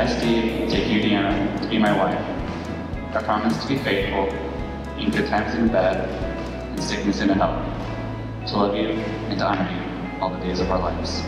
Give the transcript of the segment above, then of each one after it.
I, Steve, take you, Deanna, to be my wife. I promise to be faithful in good times and bad, in sickness and in health, to love you and to honor you all the days of our lives.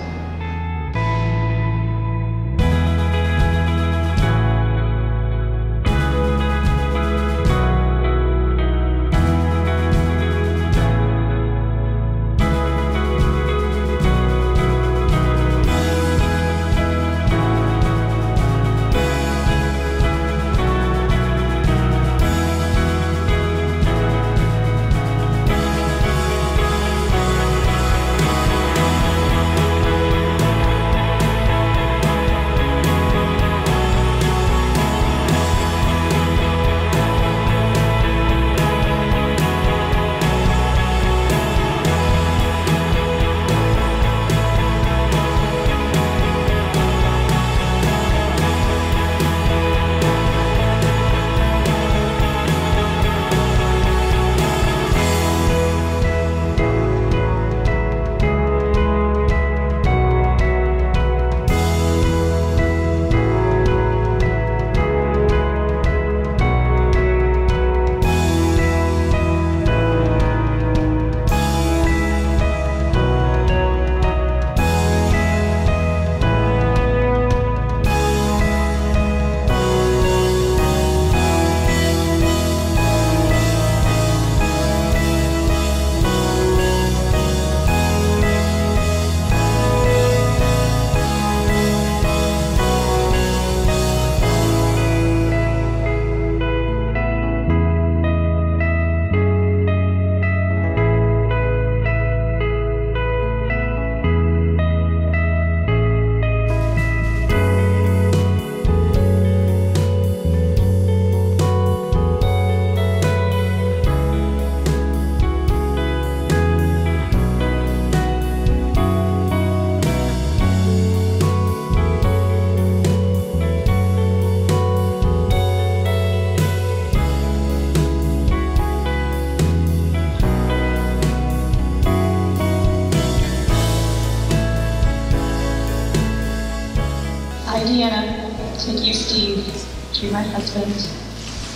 I, Deanna, take you, Steve, to my husband.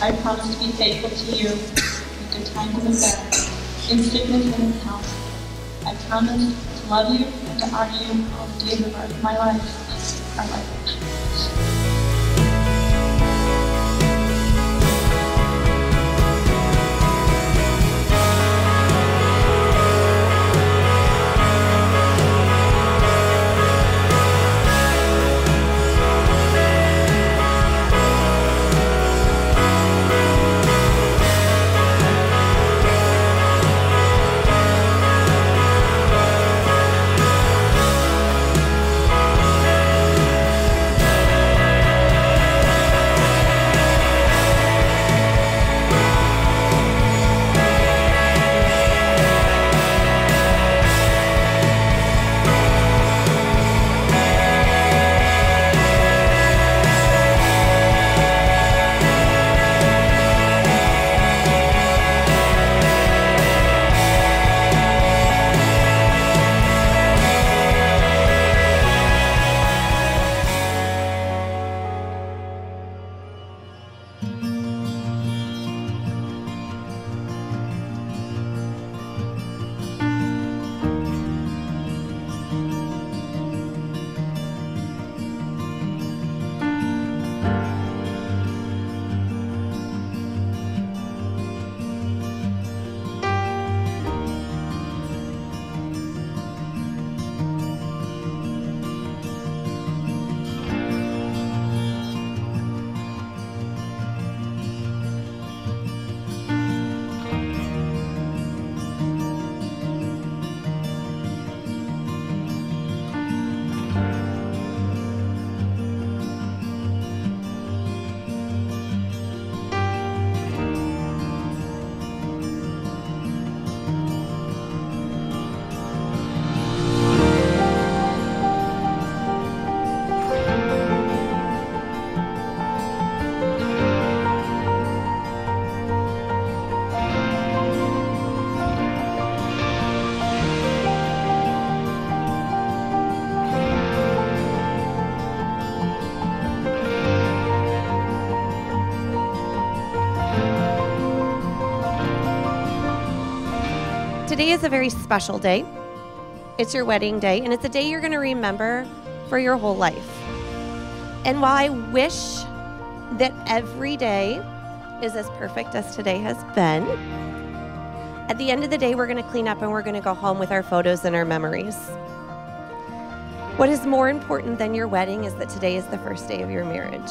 I promise to be faithful to you in good times and in bad, in sickness and in health. I promise to love you and to honor you all the days of my life, our life. Today is a very special day. It's your wedding day, and it's a day you're going to remember for your whole life. And while I wish that every day is as perfect as today has been, at the end of the day, we're going to clean up and we're going to go home with our photos and our memories. What is more important than your wedding is that today is the first day of your marriage.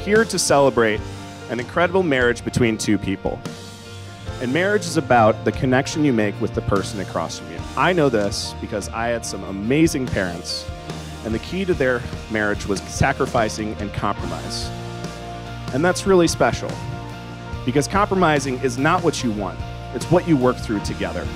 Here to celebrate an incredible marriage between two people. And marriage is about the connection you make with the person across from you. I know this because I had some amazing parents, and the key to their marriage was sacrificing and compromise. And that's really special because compromising is not what you want, it's what you work through together.